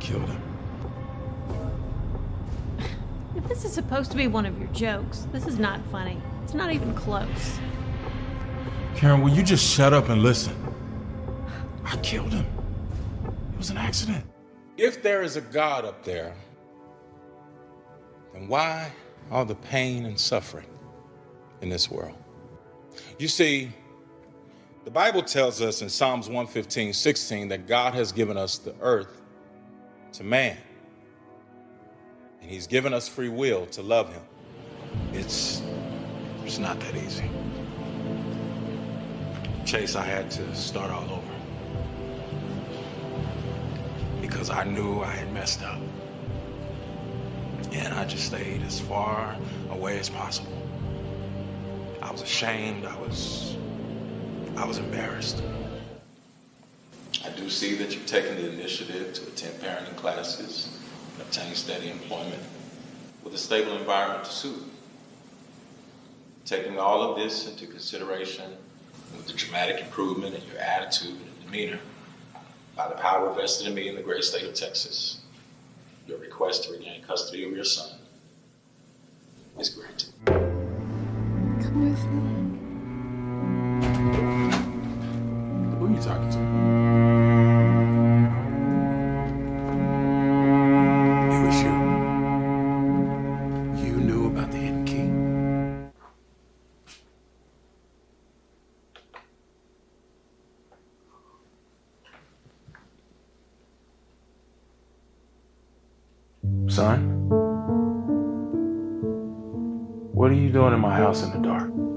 killed him. If this is supposed to be one of your jokes, this is not funny. It's not even close. Karen, will you just shut up and listen? I killed him. It was an accident. If there is a God up there, then why all the pain and suffering in this world? You see, the Bible tells us in Psalms 115, 16 that God has given us the earth to man. And he's given us free will to love him. It's it's not that easy. Chase, I had to start all over. Because I knew I had messed up. And I just stayed as far away as possible. I was ashamed, I was I was embarrassed. Do see that you've taken the initiative to attend parenting classes and obtain steady employment with a stable environment to suit. Taking all of this into consideration with the dramatic improvement in your attitude and demeanor by the power vested in me in the great state of Texas, your request to regain custody of your son is granted. You. You knew about the hidden key. Son? What are you doing in my house in the dark?